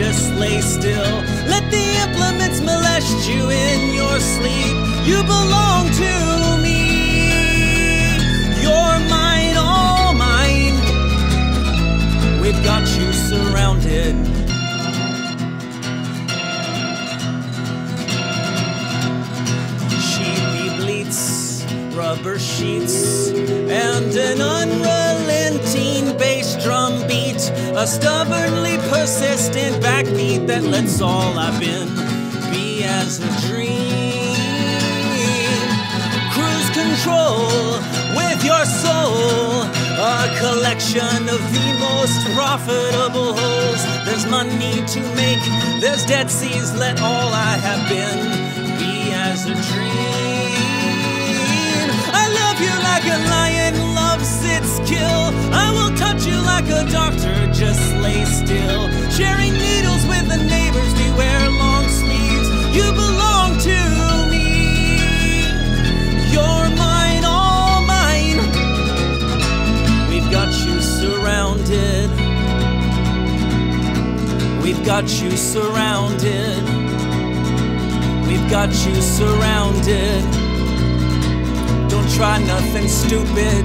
Just lay still. Let the implements molest you in your sleep. You belong to me. You're mine, all mine. We've got you surrounded. Sheepy bleats, rubber sheets, and an beat. A stubbornly persistent backbeat that lets all I've been be as a dream. Cruise control with your soul. A collection of the most profitable holes. There's money to make, there's dead seas. Let all I have been be as a dream. I love you like a lion loves its kill. I will touch you like a doctor, got you surrounded. We've got you surrounded. Don't try nothing stupid.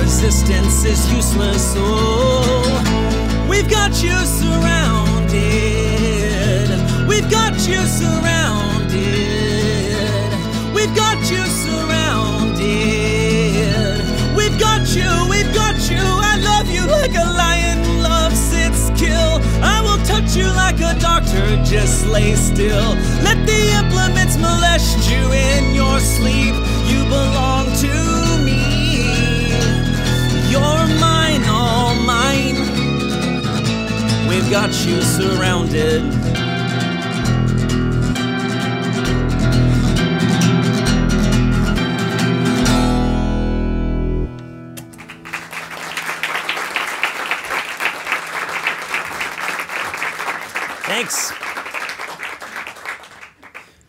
Resistance is useless. Oh, we've got you surrounded. We've got you surrounded. Just lay still. Let the implements molest you in your sleep. You belong to me. You're mine, all mine. We've got you surrounded.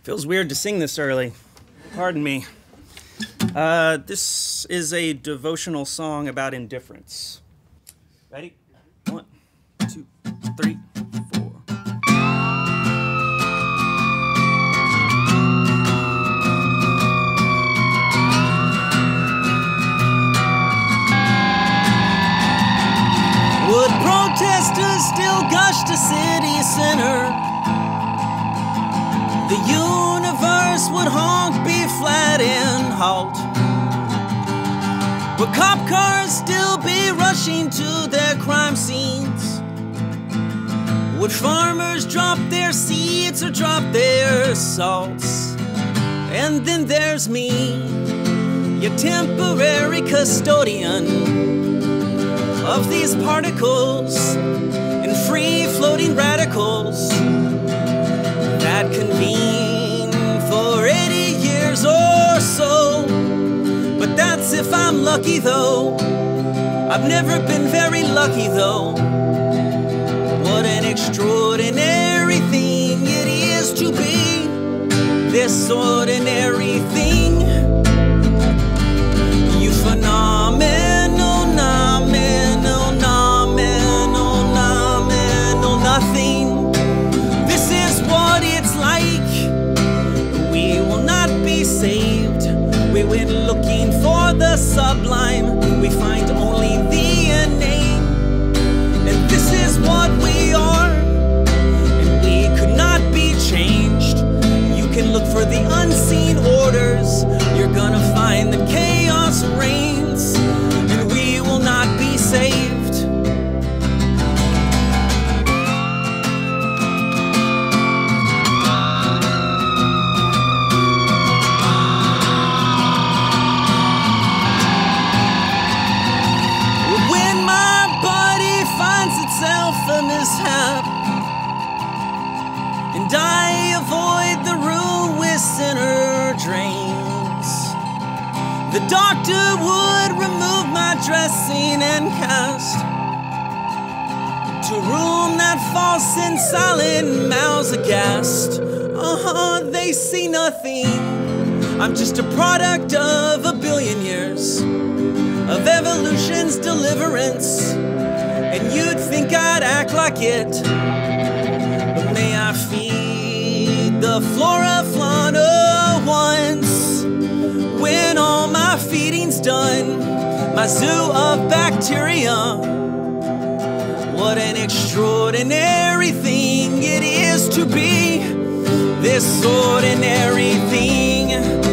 Feels weird to sing this early. Pardon me. Uh, this is a devotional song about indifference. Ready? One, two, three, protesters still gush to city halt. Would cop cars still be rushing to their crime scenes? Would farmers drop their seeds or drop their salts? And then there's me, your temporary custodian of these particles and free floating radicals that convene for 80 years or so. But that's if I'm lucky though. I've never been very lucky though. What an extraordinary thing it is to be this ordinary thing. The doctor would remove my dressing and cast to room that false and silent mouths aghast. Uh huh, they see nothing. I'm just a product of a billion years of evolution's deliverance. And you'd think I'd act like it. But may I feed the flora Zoo of bacteria. What an extraordinary thing it is to be this ordinary thing.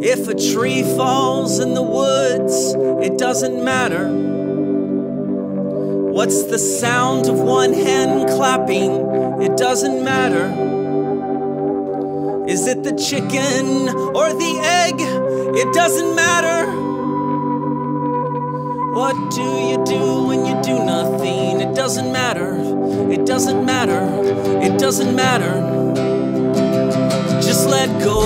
If a tree falls in the woods, it doesn't matter. What's the sound of one hen clapping? It doesn't matter. Is it the chicken or the egg? It doesn't matter. What do you do when you do nothing? It doesn't matter. It doesn't matter. It doesn't matter. Just let go,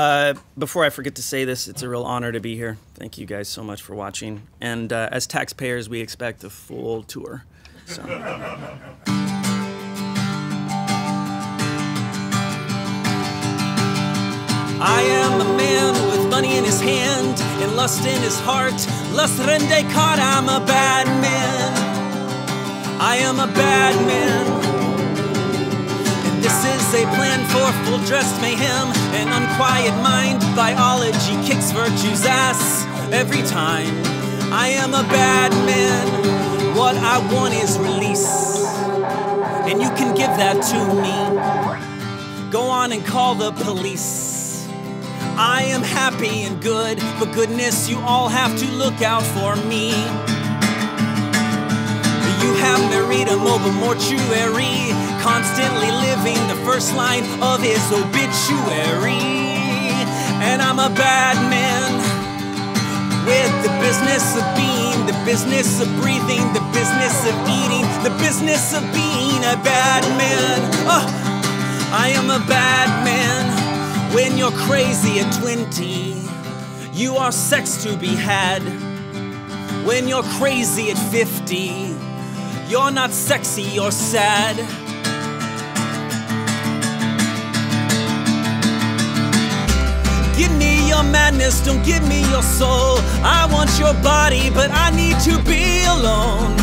Uh, before I forget to say this, it's a real honor to be here. Thank you guys so much for watching. And uh, as taxpayers, we expect a full tour. So. I am a man with money in his hand and lust in his heart. Lust I'm a bad man. I am a bad man. This is a plan for full dressed mayhem. An unquiet mind, biology kicks virtue's ass every time. I am a bad man. What I want is release. And you can give that to me. Go on and call the police. I am happy and good, but goodness, you all have to look out for me. Have married a mobile mortuary, constantly living the first line of his obituary. And I'm a bad man with the business of being, the business of breathing, the business of eating, the business of being a bad man. Oh, I am a bad man. When you're crazy at 20, you are sex to be had. When you're crazy at 50, you're not sexy, you're sad. Give me your madness, don't give me your soul. I want your body, but I need to be alone.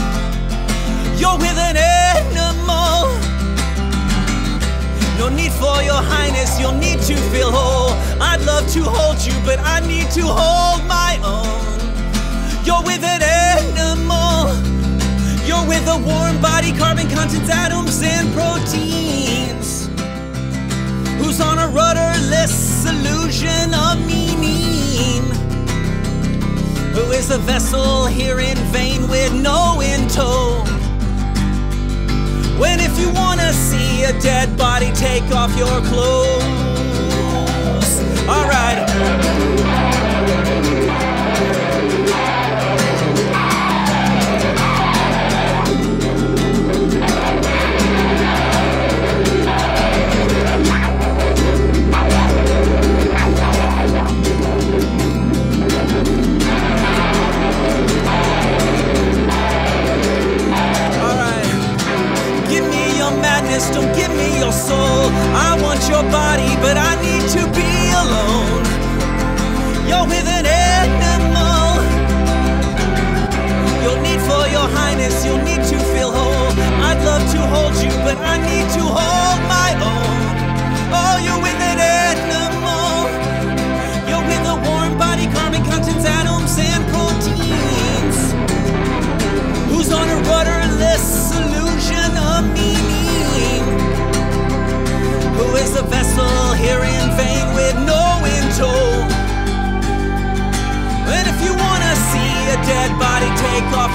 You're with an animal. No need for your highness, you'll need to feel whole. I'd love to hold you, but I need to hold my own. You're with an with a warm body, carbon contents, atoms, and proteins. Who's on a rudderless illusion of meaning? Who is a vessel here in vain with no in tow? When if you wanna see a dead body, take off your clothes. Alright.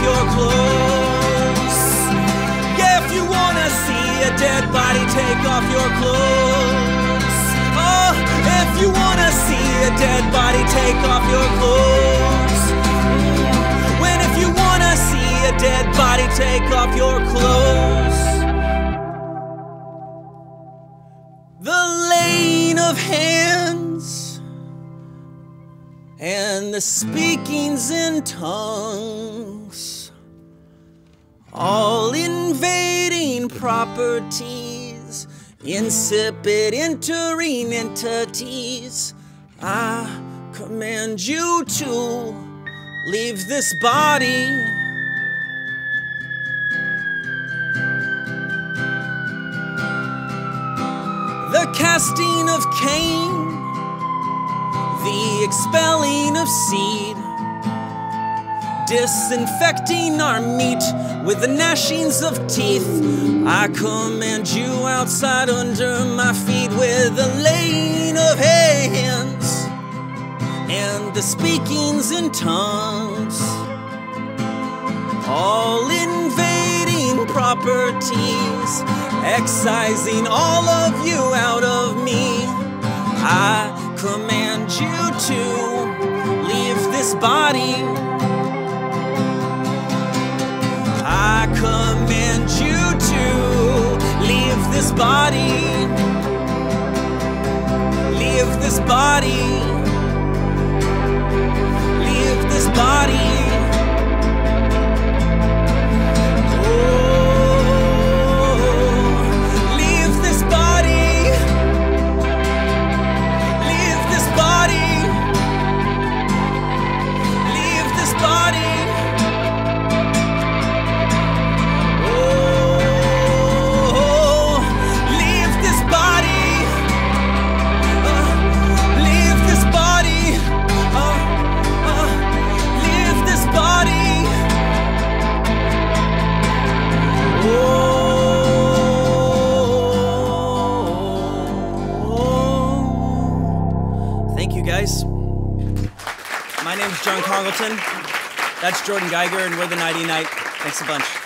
you're close. Yeah, if you wanna see a dead body, take off your clothes. Oh, if you wanna see a dead body, take off your clothes. When if you wanna see a dead body, take off your clothes. The lane of hands and the speakings in tongues, all invading properties, insipid entering entities. I command you to leave this body. The casting of Cain, the expelling of seed, disinfecting our meat with the gnashings of teeth. I command you outside under my feet with the laying of hands and the speakings in tongues, all invading properties, excising all of you out of me. I command you to leave this body. I command you to leave this body. Leave this body. Leave this body. You, guys. My name is John Congleton. That's Jordan Geiger, and we're the Nighty Nite. Thanks a bunch.